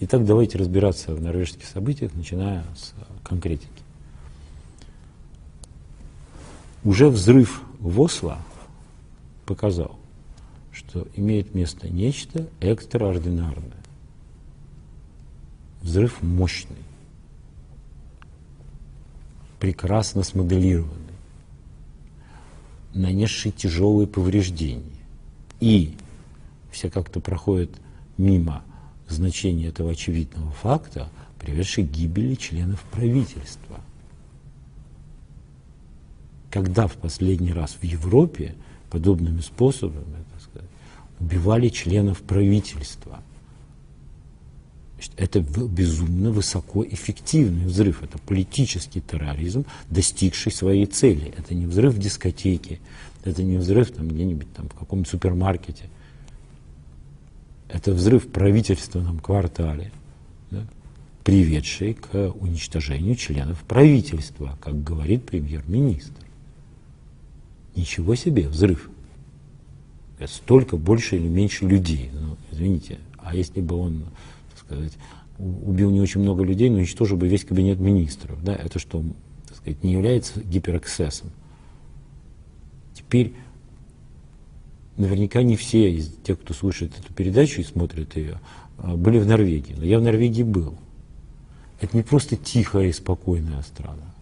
Итак, давайте разбираться в норвежских событиях, начиная с конкретики. Уже взрыв в Осло показал, что имеет место нечто экстраординарное. Взрыв мощный, прекрасно смоделированный, нанесший тяжелые повреждения. И все как-то проходят мимо значения этого очевидного факта, приведший к гибели членов правительства. Когда в последний раз в Европе подобными способами так сказать, убивали членов правительства? Это безумно высокоэффективный взрыв. Это политический терроризм, достигший своей цели. Это не взрыв в дискотеке, это не взрыв там где-нибудь там в каком-нибудь супермаркете. Это взрыв в правительственном квартале, да, приведший к уничтожению членов правительства, как говорит премьер-министр. Ничего себе, взрыв. Столько больше или меньше людей. Ну, извините, а если бы он, так сказать, убил не очень много людей, но уничтожил бы весь кабинет министров, да, это что, так сказать, не является гиперэксцессом. Теперь наверняка не все из тех, кто слушает эту передачу и смотрит ее, а, были в Норвегии. Но я в Норвегии был. Это не просто тихая и спокойная страна.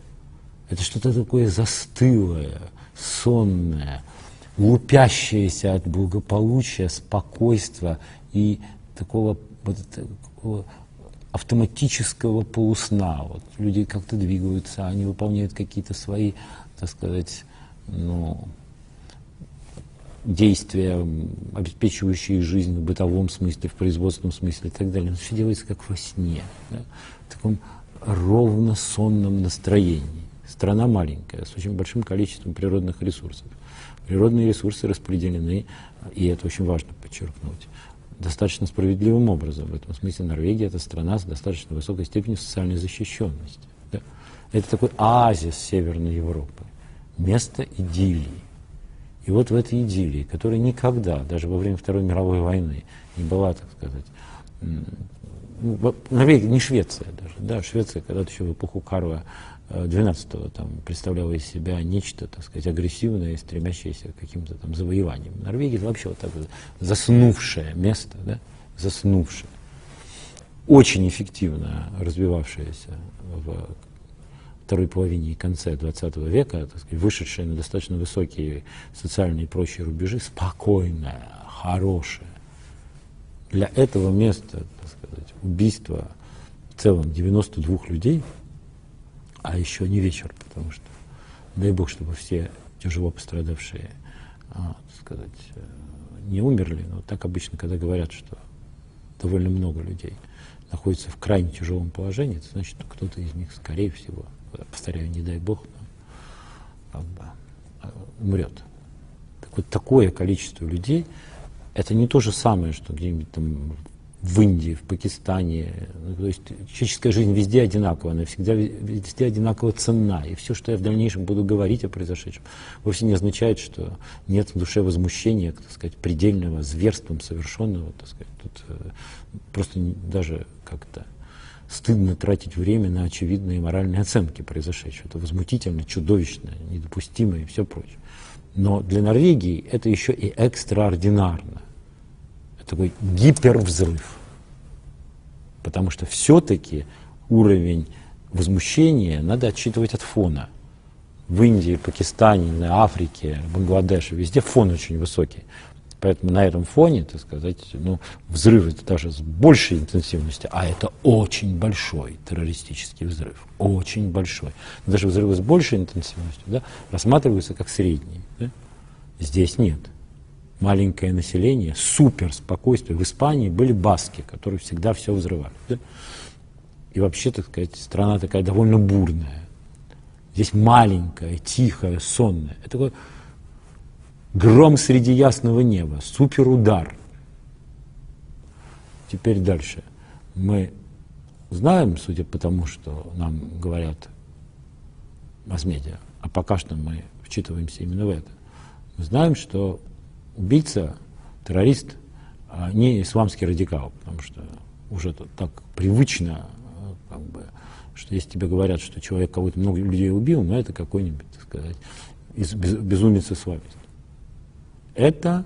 Это что-то такое застылое, сонное, лупящееся от благополучия, спокойствия и такого, вот, такого автоматического полусна. Вот люди как-то двигаются, они выполняют какие-то свои, так сказать, ну, действия, обеспечивающие жизнь в бытовом смысле, в производственном смысле и так далее. Но все делается как во сне, да, в таком ровно сонном настроении. Страна маленькая, с очень большим количеством природных ресурсов. Природные ресурсы распределены, и это очень важно подчеркнуть, достаточно справедливым образом. В этом смысле Норвегия – это страна с достаточно высокой степенью социальной защищенности. Да? Это такой оазис Северной Европы, место идиллии. И вот в этой идиллии, которая никогда, даже во время Второй мировой войны, не была, так сказать, ну, Норвегия, не Швеция даже, да, Швеция когда-то еще в эпоху Карла XII там, представляла из себя нечто, так сказать, агрессивное, стремящееся к каким-то там завоеваниям. Норвегия это вообще вот так вот заснувшее место, да, заснувшее, очень эффективно развивавшееся в второй половине и конце XX века, так сказать, вышедшее на достаточно высокие социальные и прочие рубежи, спокойное, хорошее. Для этого места, так сказать, убийства в целом 92 людей – а еще не вечер, потому что, дай бог, чтобы все тяжело пострадавшие, а, сказать, э, не умерли, но так обычно, когда говорят, что довольно много людей находится в крайне тяжелом положении, это значит, кто-то из них, скорее всего, повторяю, не дай бог, умрет. Так вот, такое количество людей, это не то же самое, что где-нибудь там в Индии, в Пакистане. Ну, то есть человеческая жизнь везде одинакова, она всегда везде одинаково ценна. И все, что я в дальнейшем буду говорить о произошедшем, вовсе не означает, что нет в душе возмущения, так сказать, предельного зверством совершенного, так сказать. Тут э, просто даже как-то стыдно тратить время на очевидные моральные оценки произошедшего. Это возмутительно, чудовищно, недопустимо и все прочее. Но для Норвегии это еще и экстраординарно такой гипервзрыв. Потому что все-таки уровень возмущения надо отсчитывать от фона. В Индии, Пакистане, на Африке, Бангладеше, везде фон очень высокий. Поэтому на этом фоне, так сказать, ну, взрыв это даже с большей интенсивностью, а это очень большой террористический взрыв, очень большой. Но даже взрывы с большей интенсивностью да, рассматриваются как средние. Да? Здесь нет маленькое население, супер спокойствие. В Испании были баски, которые всегда все взрывали. Да? И вообще, так сказать, страна такая довольно бурная. Здесь маленькая, тихая, сонная. Это такой гром среди ясного неба, супер удар. Теперь дальше. Мы знаем, судя по тому, что нам говорят масс-медиа, а пока что мы вчитываемся именно в это, мы знаем, что убийца, террорист, а не исламский радикал, потому что уже так привычно, как бы, что если тебе говорят, что человек кого-то много людей убил, ну это какой-нибудь, так сказать, из безумицы слабость. Это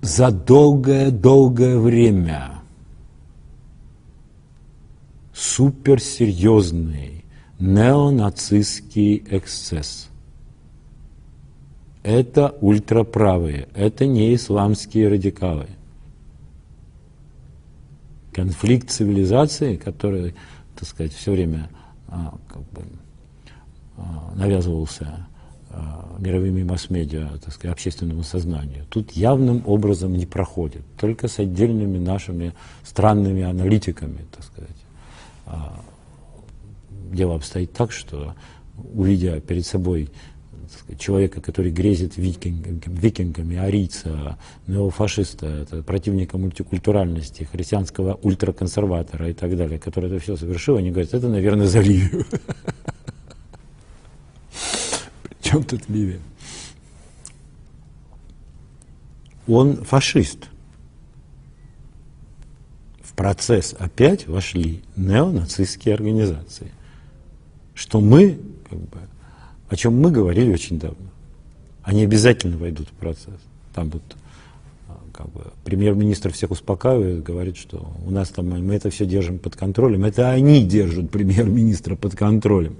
за долгое-долгое время суперсерьезный неонацистский эксцесс. Это ультраправые, это не исламские радикалы. Конфликт цивилизации, который, так сказать, все время а, как бы, а, навязывался мировыми масс-медиа, так сказать, общественному сознанию, тут явным образом не проходит, только с отдельными нашими странными аналитиками, так сказать. А, дело обстоит так, что увидя перед собой сказать, человека, который грезит викинг, викингами, арийца, неофашиста, это противника мультикультуральности, христианского ультраконсерватора и так далее, который это все совершил, они говорят, это, наверное, за. Причем тут Ливия? Он фашист. В процесс опять вошли неонацистские организации. Что мы, как бы, о чем мы говорили очень давно. Они обязательно войдут в процесс. Там вот а, как бы, премьер-министр всех успокаивает, говорит, что у нас там мы это все держим под контролем. Это они держат премьер-министра под контролем.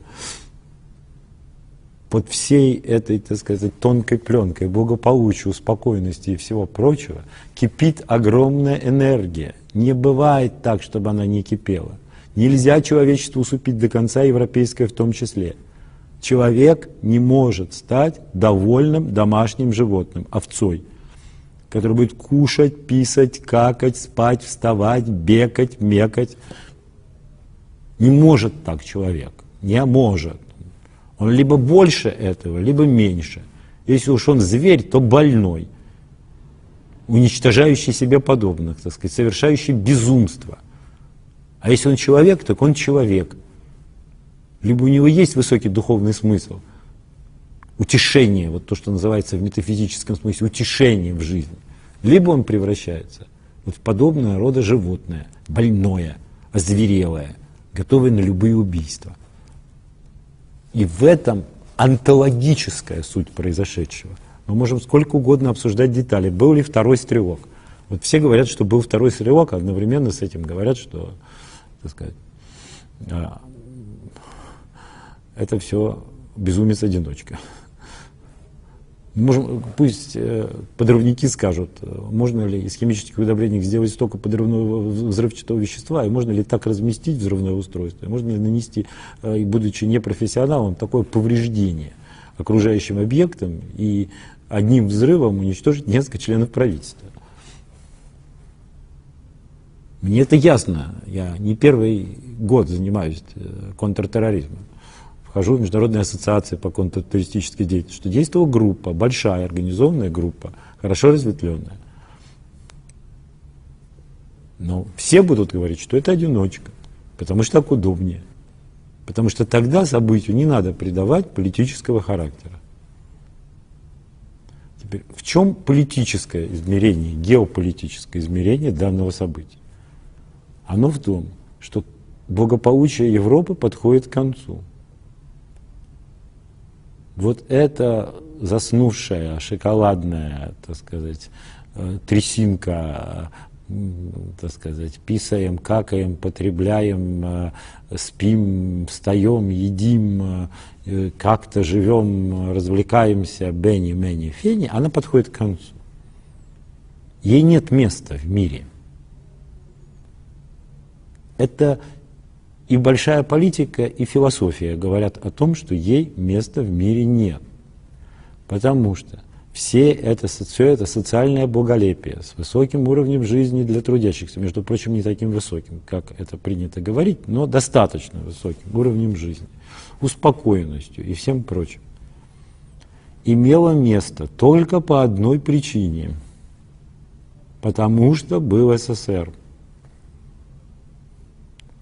Под всей этой, так сказать, тонкой пленкой благополучия, успокоенности и всего прочего кипит огромная энергия. Не бывает так, чтобы она не кипела. Нельзя человечеству усупить до конца, европейское в том числе – Человек не может стать довольным домашним животным, овцой, который будет кушать, писать, какать, спать, вставать, бегать, мекать. Не может так человек, не может. Он либо больше этого, либо меньше. Если уж он зверь, то больной, уничтожающий себе подобных, так сказать, совершающий безумство. А если он человек, так он человек – либо у него есть высокий духовный смысл, утешение, вот то, что называется в метафизическом смысле утешение в жизни, либо он превращается вот в подобное рода животное, больное, озверелое, готовое на любые убийства. И в этом антологическая суть произошедшего. Мы можем сколько угодно обсуждать детали. Был ли второй стрелок? Вот все говорят, что был второй стрелок, а одновременно с этим говорят, что, так сказать, а, это все безумец-одиночка. Можем, пусть э, подрывники скажут, можно ли из химических удобрений сделать столько подрывного взрывчатого вещества, и можно ли так разместить взрывное устройство, и можно ли нанести, э, будучи непрофессионалом, такое повреждение окружающим объектам и одним взрывом уничтожить несколько членов правительства. Мне это ясно. Я не первый год занимаюсь э, контртерроризмом вхожу в международные ассоциации по контртеррористической деятельности, что действовала группа, большая организованная группа, хорошо разветвленная. Но все будут говорить, что это одиночка, потому что так удобнее. Потому что тогда событию не надо придавать политического характера. Теперь, в чем политическое измерение, геополитическое измерение данного события? Оно в том, что благополучие Европы подходит к концу. Вот эта заснувшая шоколадная, так сказать, э, трясинка, так сказать, писаем, какаем, потребляем, э, спим, встаем, едим, э, как-то живем, развлекаемся, Бенни, Мэнни, Фенни, она подходит к концу. Ей нет места в мире. Это и большая политика, и философия говорят о том, что ей места в мире нет. Потому что все это, все это социальное благолепие с высоким уровнем жизни для трудящихся, между прочим, не таким высоким, как это принято говорить, но достаточно высоким уровнем жизни, успокоенностью и всем прочим, имело место только по одной причине, потому что был СССР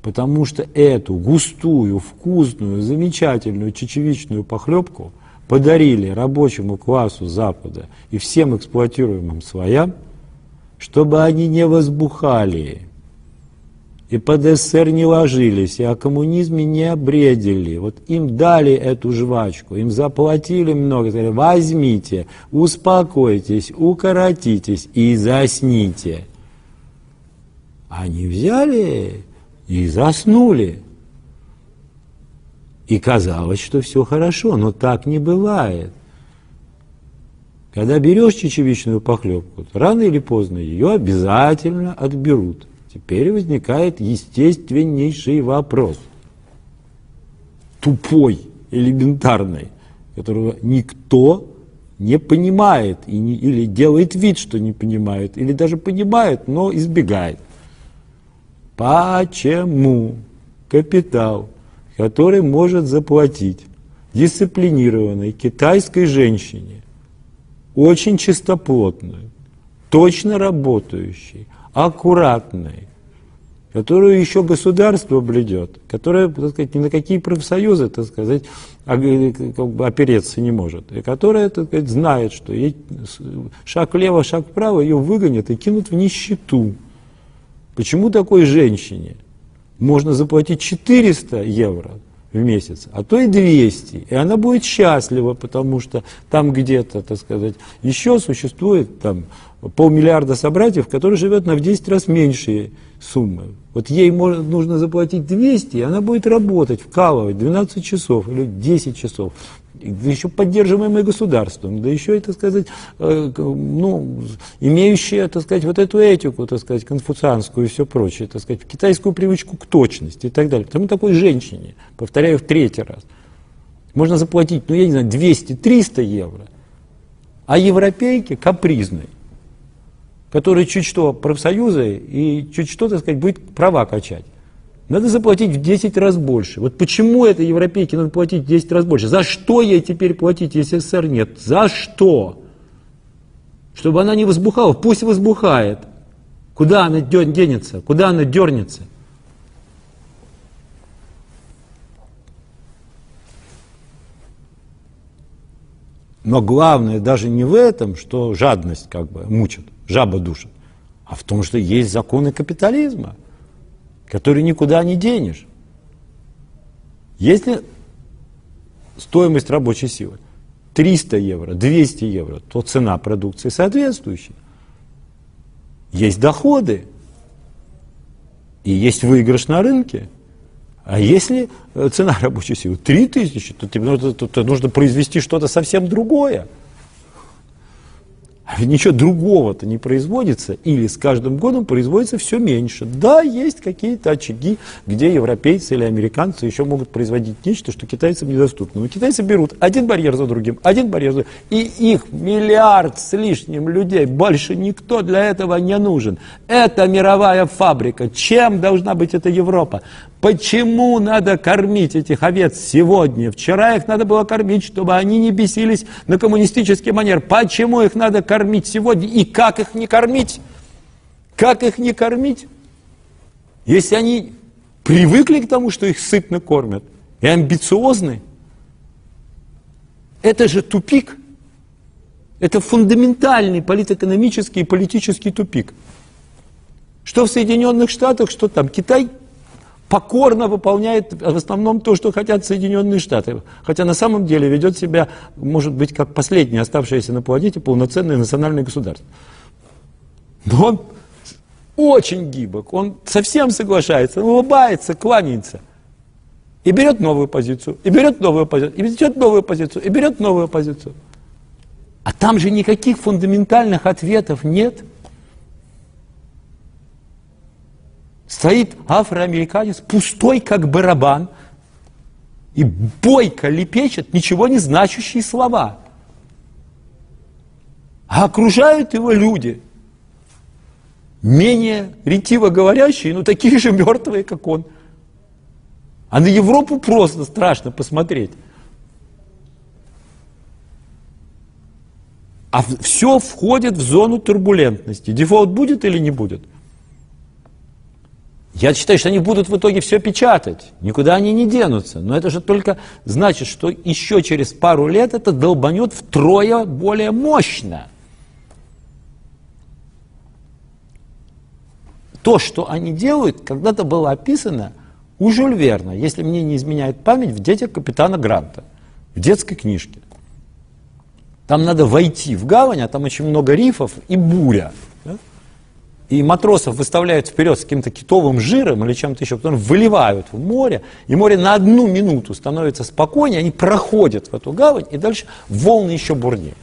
потому что эту густую, вкусную, замечательную чечевичную похлебку подарили рабочему классу Запада и всем эксплуатируемым своям чтобы они не возбухали, и под СССР не ложились, и о коммунизме не обредили. Вот им дали эту жвачку, им заплатили много, сказали, возьмите, успокойтесь, укоротитесь и засните. Они взяли и заснули. И казалось, что все хорошо, но так не бывает. Когда берешь чечевичную похлебку, рано или поздно ее обязательно отберут. Теперь возникает естественнейший вопрос. Тупой, элементарный, которого никто не понимает и не, или делает вид, что не понимает, или даже понимает, но избегает. Почему капитал, который может заплатить дисциплинированной китайской женщине, очень чистоплотной, точно работающей, аккуратной, которую еще государство бледет, которая, так сказать, ни на какие профсоюзы, так сказать, как бы опереться не может, и которая, так сказать, знает, что ей шаг влево, шаг вправо ее выгонят и кинут в нищету. Почему такой женщине можно заплатить 400 евро в месяц, а то и 200, и она будет счастлива, потому что там где-то, так сказать, еще существует там полмиллиарда собратьев, которые живет на в 10 раз меньшие суммы. Вот ей можно, нужно заплатить 200, и она будет работать, вкалывать 12 часов или 10 часов, еще поддерживаемые государством, да еще, так сказать, э, ну, имеющие, так сказать, вот эту этику, так сказать, конфуцианскую и все прочее, так сказать, китайскую привычку к точности и так далее. Потому такой женщине, повторяю в третий раз, можно заплатить, ну, я не знаю, 200-300 евро, а европейке капризной, который чуть что профсоюзы и чуть что, так сказать, будет права качать. Надо заплатить в 10 раз больше. Вот почему это европейке надо платить в 10 раз больше? За что ей теперь платить, если СССР нет? За что? Чтобы она не возбухала. Пусть возбухает. Куда она денется? Куда она дернется? Но главное даже не в этом, что жадность как бы мучит жаба душит, а в том, что есть законы капитализма, которые никуда не денешь. Если стоимость рабочей силы 300 евро, 200 евро, то цена продукции соответствующая. Есть доходы, и есть выигрыш на рынке. А если э, цена рабочей силы 3000, то тебе то, то нужно произвести что-то совсем другое. А ничего другого-то не производится, или с каждым годом производится все меньше. Да, есть какие-то очаги, где европейцы или американцы еще могут производить нечто, что китайцам недоступно. Но китайцы берут один барьер за другим, один барьер за другим, и их миллиард с лишним людей, больше никто для этого не нужен. Это мировая фабрика. Чем должна быть эта Европа? Почему надо кормить этих овец сегодня? Вчера их надо было кормить, чтобы они не бесились на коммунистический манер. Почему их надо кормить сегодня? И как их не кормить? Как их не кормить? Если они привыкли к тому, что их сытно кормят, и амбициозны, это же тупик. Это фундаментальный политэкономический и политический тупик. Что в Соединенных Штатах, что там Китай – покорно выполняет в основном то, что хотят Соединенные Штаты. Хотя на самом деле ведет себя, может быть, как последнее оставшееся на планете полноценное национальное государство. Но он очень гибок, он совсем соглашается, улыбается, кланяется. И берет новую позицию, и берет новую позицию, и берет новую позицию, и берет новую позицию. А там же никаких фундаментальных ответов нет – Стоит афроамериканец, пустой, как барабан, и бойко лепечет ничего не значащие слова. А окружают его люди, менее ретиво говорящие, но такие же мертвые, как он. А на Европу просто страшно посмотреть. А все входит в зону турбулентности. Дефолт будет или не будет? Я считаю, что они будут в итоге все печатать, никуда они не денутся. Но это же только значит, что еще через пару лет это долбанет втрое более мощно. то, что они делают, когда-то было описано у Жюль Верна, если мне не изменяет память, в «Детях капитана Гранта», в детской книжке. Там надо войти в гавань, а там очень много рифов и буря. Да? И матросов выставляют вперед с каким-то китовым жиром или чем-то еще, потом выливают в море, и море на одну минуту становится спокойнее, они проходят в эту гавань, и дальше волны еще бурнее.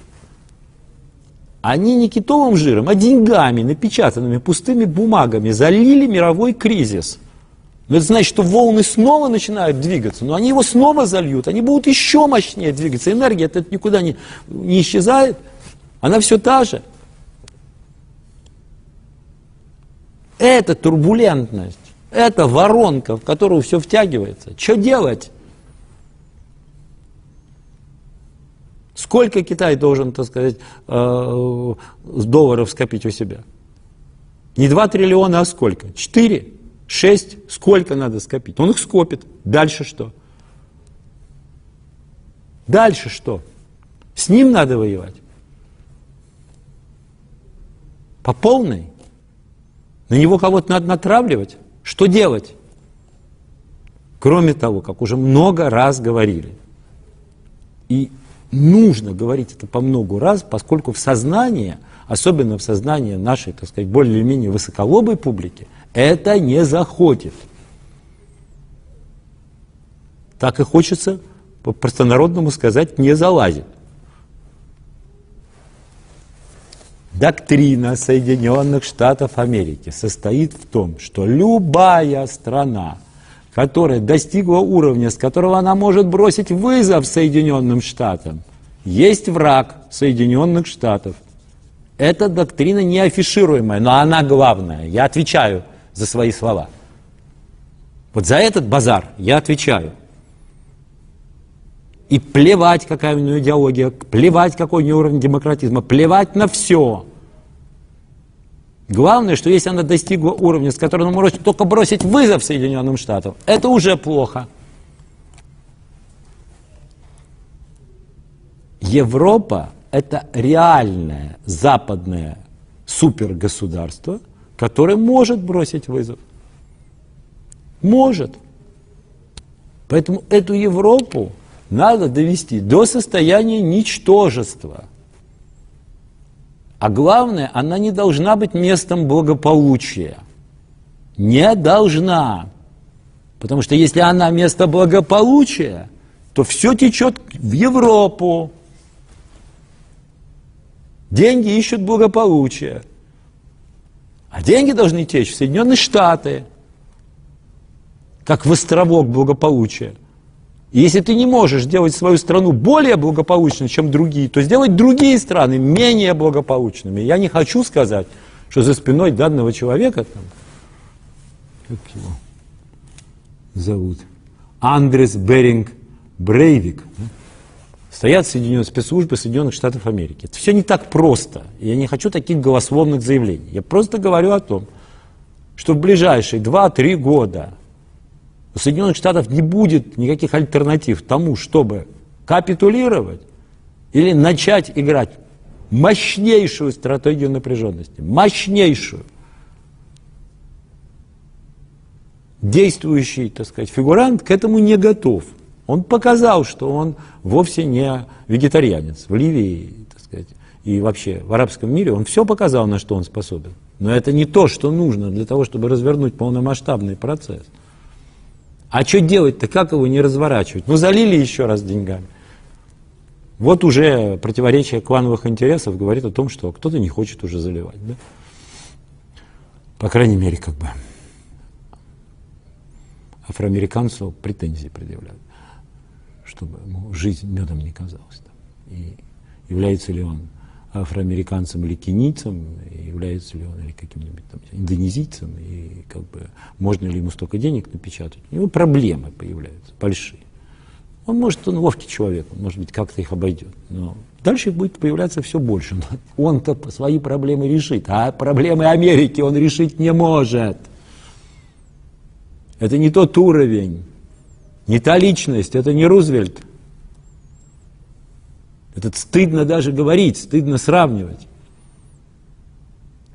Они не китовым жиром, а деньгами, напечатанными пустыми бумагами залили мировой кризис. Но это значит, что волны снова начинают двигаться, но они его снова зальют, они будут еще мощнее двигаться. Энергия это никуда не, не исчезает, она все та же. Это турбулентность, это воронка, в которую все втягивается. Что делать? Сколько Китай должен, так сказать, э, долларов скопить у себя? Не 2 триллиона, а сколько? 4? 6? Сколько надо скопить? Он их скопит. Дальше что? Дальше что? С ним надо воевать. По полной. На него кого-то надо натравливать. Что делать? Кроме того, как уже много раз говорили, и нужно говорить это по много раз, поскольку в сознании, особенно в сознании нашей, так сказать, более или менее высоколобой публики, это не заходит. Так и хочется по-простонародному сказать, не залазит. Доктрина Соединенных Штатов Америки состоит в том, что любая страна, которая достигла уровня, с которого она может бросить вызов Соединенным Штатам, есть враг Соединенных Штатов. Эта доктрина не афишируемая, но она главная. Я отвечаю за свои слова. Вот за этот базар я отвечаю. И плевать, какая у нее идеология, плевать, какой у нее уровень демократизма, плевать на все. Главное, что если она достигла уровня, с которым она может только бросить вызов Соединенным Штатам, это уже плохо. Европа – это реальное западное супергосударство, которое может бросить вызов. Может. Поэтому эту Европу надо довести до состояния ничтожества. А главное, она не должна быть местом благополучия. Не должна. Потому что если она место благополучия, то все течет в Европу. Деньги ищут благополучие. А деньги должны течь в Соединенные Штаты, как в островок благополучия. Если ты не можешь сделать свою страну более благополучной, чем другие, то сделать другие страны менее благополучными. Я не хочу сказать, что за спиной данного человека, там, как его зовут, Андрес Беринг Брейвик, да, стоят Соединенные спецслужбы Соединенных Штатов Америки. Это все не так просто. Я не хочу таких голословных заявлений. Я просто говорю о том, что в ближайшие 2-3 года у Соединенных Штатов не будет никаких альтернатив тому, чтобы капитулировать или начать играть мощнейшую стратегию напряженности, мощнейшую. Действующий, так сказать, фигурант к этому не готов. Он показал, что он вовсе не вегетарианец. В Ливии, так сказать, и вообще в арабском мире он все показал, на что он способен. Но это не то, что нужно для того, чтобы развернуть полномасштабный процесс. А что делать-то, как его не разворачивать? Ну, залили еще раз деньгами. Вот уже противоречие клановых интересов говорит о том, что кто-то не хочет уже заливать. Да? По крайней мере, как бы афроамериканцу претензии предъявляют, чтобы ему жизнь медом не казалась. Да? И является ли он афроамериканцем или кенийцем, является ли он или каким-нибудь там индонезийцем, и как бы можно ли ему столько денег напечатать. У него проблемы появляются большие. Он может, он ловкий человек, он, может быть, как-то их обойдет. Но дальше их будет появляться все больше. Но он-то свои проблемы решит, а проблемы Америки он решить не может. Это не тот уровень, не та личность, это не Рузвельт. Это стыдно даже говорить, стыдно сравнивать.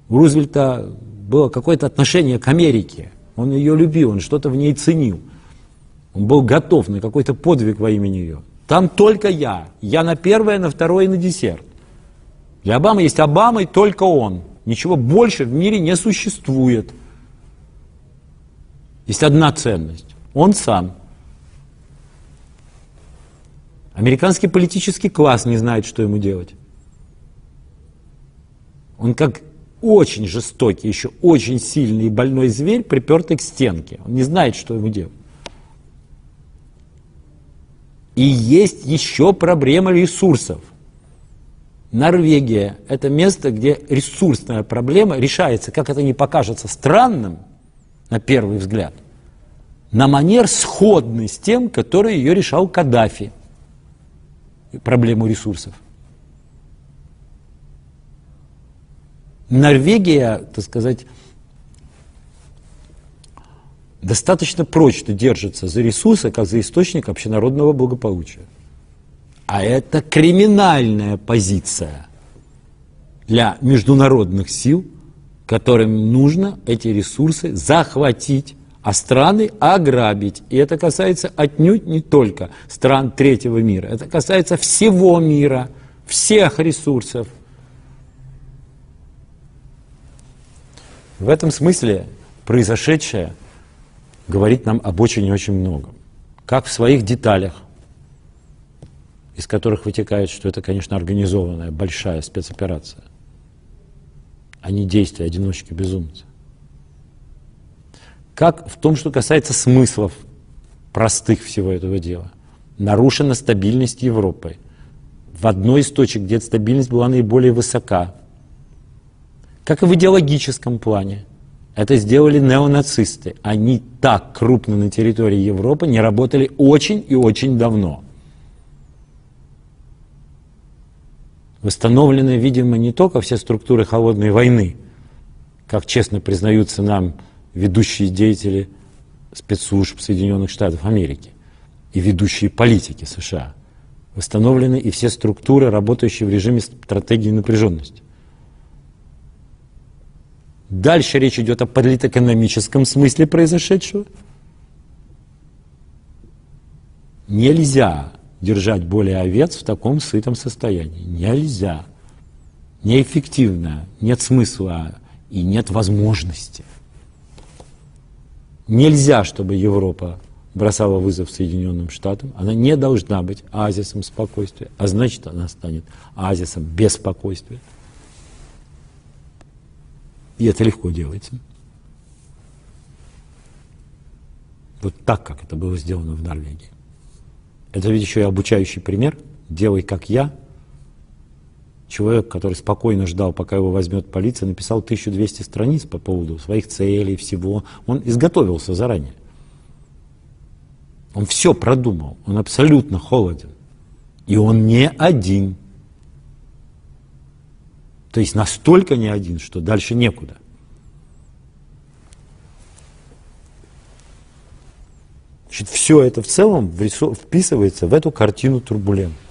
У Рузвельта было какое-то отношение к Америке. Он ее любил, он что-то в ней ценил. Он был готов на какой-то подвиг во имя нее. Там только я. Я на первое, на второе и на десерт. Для Обамы есть Обама и только он. Ничего больше в мире не существует. Есть одна ценность. Он сам. Американский политический класс не знает, что ему делать. Он как очень жестокий, еще очень сильный и больной зверь, припертый к стенке. Он не знает, что ему делать. И есть еще проблема ресурсов. Норвегия – это место, где ресурсная проблема решается, как это не покажется странным, на первый взгляд, на манер сходный с тем, который ее решал Каддафи, проблему ресурсов. Норвегия, так сказать, достаточно прочно держится за ресурсы, как за источник общенародного благополучия. А это криминальная позиция для международных сил, которым нужно эти ресурсы захватить, а страны ограбить. И это касается отнюдь не только стран третьего мира, это касается всего мира, всех ресурсов. В этом смысле произошедшее говорит нам об очень и очень многом. Как в своих деталях, из которых вытекает, что это, конечно, организованная большая спецоперация, а не действия одиночки-безумца. Как в том, что касается смыслов простых всего этого дела. Нарушена стабильность Европы. В одной из точек, где стабильность была наиболее высока, как и в идеологическом плане. Это сделали неонацисты. Они так крупно на территории Европы не работали очень и очень давно. Восстановлены, видимо, не только все структуры холодной войны, как честно признаются нам ведущие деятели спецслужб Соединенных Штатов Америки и ведущие политики США. Восстановлены и все структуры, работающие в режиме стратегии напряженности. Дальше речь идет о политэкономическом смысле произошедшего. Нельзя держать более овец в таком сытом состоянии. Нельзя. Неэффективно, нет смысла и нет возможности. Нельзя, чтобы Европа бросала вызов Соединенным Штатам. Она не должна быть оазисом спокойствия, а значит, она станет оазисом беспокойствия. И это легко делается. Вот так, как это было сделано в Норвегии. Это ведь еще и обучающий пример. Делай, как я. Человек, который спокойно ждал, пока его возьмет полиция, написал 1200 страниц по поводу своих целей, всего. Он изготовился заранее. Он все продумал. Он абсолютно холоден. И он не один. То есть настолько не один, что дальше некуда. Значит, все это в целом вписывается в эту картину турбулентную.